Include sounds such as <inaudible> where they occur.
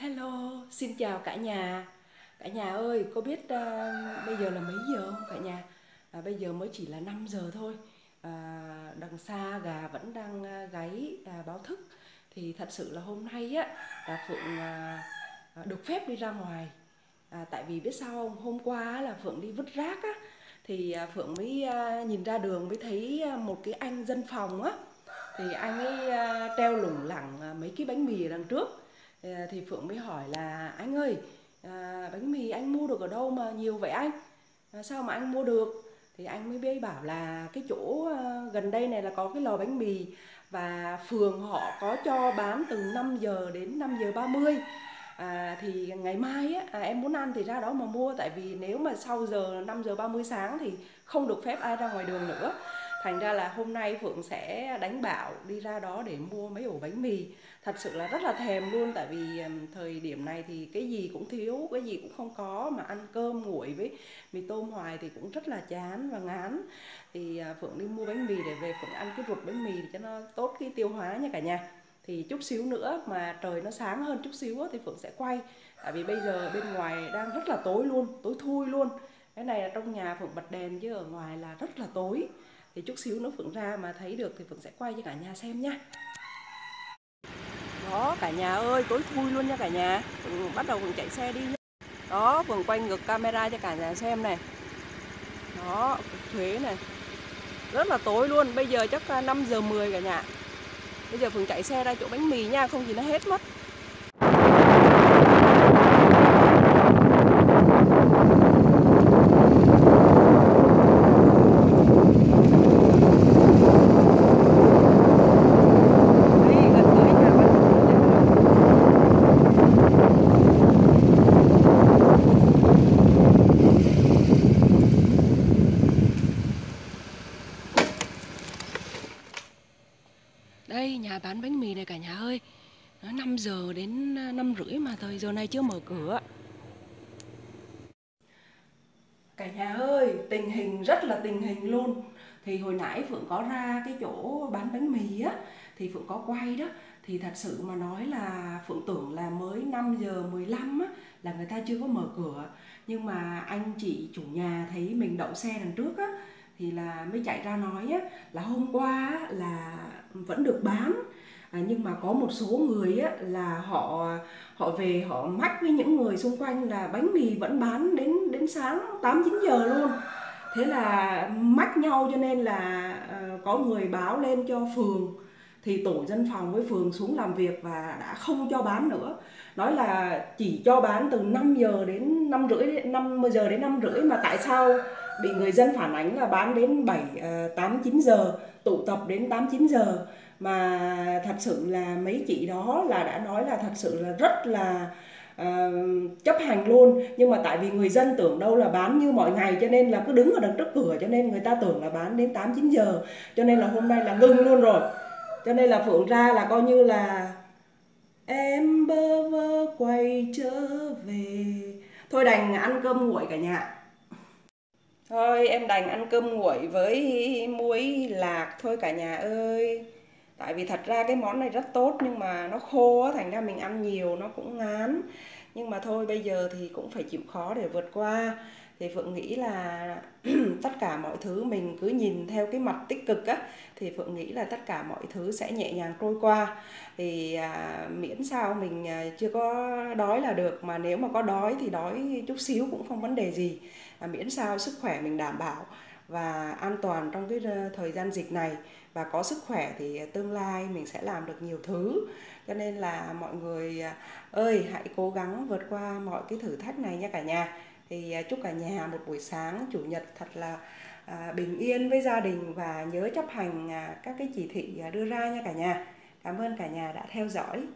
Hello, xin chào cả nhà. Cả nhà ơi, có biết uh, bây giờ là mấy giờ không cả nhà? À, bây giờ mới chỉ là 5 giờ thôi. À, đằng xa gà vẫn đang à, gáy à, báo thức. Thì thật sự là hôm nay á là Phượng à, à, được phép đi ra ngoài. À, tại vì biết sao không? Hôm qua là Phượng đi vứt rác á thì à, Phượng mới à, nhìn ra đường mới thấy à, một cái anh dân phòng á thì anh ấy à, treo lủng lẳng mấy cái bánh mì ở đằng trước Ờ, thì Phượng mới hỏi là anh ơi à, bánh mì anh mua được ở đâu mà nhiều vậy anh? À, sao mà anh mua được? Thì anh mới biết bảo là cái chỗ gần đây này là có cái lò bánh mì và phường họ có cho bán từ 5 giờ đến 5 giờ 30 à, thì ngày mai á, à, em muốn ăn thì ra đó mà mua tại vì nếu mà sau giờ 5 giờ 30 sáng thì không được phép ai ra ngoài đường nữa thành ra là hôm nay phượng sẽ đánh bảo đi ra đó để mua mấy ổ bánh mì. Thật sự là rất là thèm luôn, tại vì thời điểm này thì cái gì cũng thiếu, cái gì cũng không có mà ăn cơm nguội với mì tôm hoài thì cũng rất là chán và ngán. Thì à, phượng đi mua bánh mì để về phượng ăn cái ruột bánh mì để cho nó tốt cái tiêu hóa nha cả nhà. Thì chút xíu nữa mà trời nó sáng hơn chút xíu thì phượng sẽ quay. Tại vì bây giờ bên ngoài đang rất là tối luôn, tối thui luôn. Cái này là trong nhà phượng bật đèn chứ ở ngoài là rất là tối thì chút xíu nó phượng ra mà thấy được thì phượng sẽ quay cho cả nhà xem nha. Đó, cả nhà ơi, tối thui luôn nha cả nhà. Phượng bắt đầu phượng chạy xe đi nhá. đó, phượng quay ngược camera cho cả nhà xem này. Đó, thuế này. Rất là tối luôn. Bây giờ chắc à, 5 giờ 10 cả nhà. Bây giờ phượng chạy xe ra chỗ bánh mì nha, không thì nó hết mất Đây, gần tới nhà bác rồi. Đây, nhà bán bánh mì này cả nhà ơi. Nó 5 giờ đến à, năm rưỡi mà thời giờ này chưa mở cửa. Cả nhà ơi, tình hình rất là tình hình luôn. Thì hồi nãy Phượng có ra cái chỗ bán bánh mì á, thì Phượng có quay đó. Thì thật sự mà nói là Phượng tưởng là mới 5 giờ 15 á, là người ta chưa có mở cửa. Nhưng mà anh chị chủ nhà thấy mình đậu xe đằng trước á, thì là mới chạy ra nói á, là hôm qua á, là vẫn được bán. À, nhưng mà có một số người á, là họ họ về họ mách với những người xung quanh là bánh mì vẫn bán đến đến sáng 8 9 giờ luôn. Thế là mách nhau cho nên là ờ, có người báo lên cho phường thì tổ dân phòng với phường xuống làm việc và đã không cho bán nữa. Nói là chỉ cho bán từ 5 giờ đến 5 rưỡi 5 giờ đến 5 rưỡi mà tại sao bị người dân phản ánh là bán đến 7 8 9 giờ, tụ tập đến 8 9 giờ. Mà thật sự là mấy chị đó là đã nói là thật sự là rất là uh, chấp hành luôn. Nhưng mà tại vì người dân tưởng đâu là bán như mọi ngày cho nên là cứ đứng ở đằng trước cửa cho nên người ta tưởng là bán đến 8 9 giờ. Cho nên là hôm nay là ngưng luôn rồi. Cho nên là Phượng ra là coi như là em bơ vơ quay trở về. Thôi đành ăn cơm nguội cả nhà. Thôi em đành ăn cơm nguội với muối lạc thôi cả nhà ơi. Tại vì thật ra cái món này rất tốt nhưng mà nó khô á, thành ra mình ăn nhiều nó cũng ngán. Nhưng mà thôi bây giờ thì cũng phải chịu khó để vượt qua. Thì Phượng nghĩ là <clears throat> tất cả mọi thứ mình cứ nhìn theo cái mặt tích cực á thì Phượng nghĩ là tất cả mọi thứ sẽ nhẹ nhàng trôi qua. Thì à, miễn sao mình à, chưa có đói là được mà nếu mà có đói thì đói chút xíu cũng không vấn đề gì à, miễn sao sức khỏe mình đảm bảo và an toàn trong cái ờ, thời gian dịch này. Và có sức khỏe thì tương lai mình sẽ làm được nhiều thứ. Cho nên là mọi người ờ, ơi, hãy cố gắng vượt qua mọi cái thử thách này nha cả nhà. Thì ờ, chúc cả nhà một buổi sáng chủ nhật thật là bình yên với gia đình và nhớ chấp hành à, các cái chỉ thị đưa ra nha cả nhà. Cảm ơn cả nhà đã theo dõi.